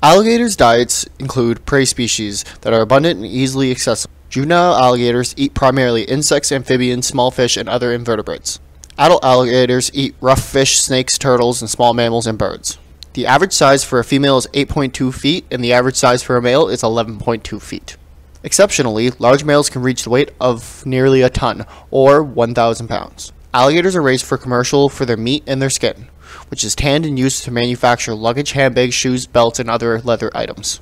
Alligators' diets include prey species that are abundant and easily accessible. Juvenile alligators eat primarily insects, amphibians, small fish, and other invertebrates. Adult alligators eat rough fish, snakes, turtles, and small mammals and birds. The average size for a female is 8.2 feet, and the average size for a male is 11.2 feet. Exceptionally, large males can reach the weight of nearly a ton, or 1,000 pounds. Alligators are raised for commercial for their meat and their skin, which is tanned and used to manufacture luggage, handbags, shoes, belts, and other leather items.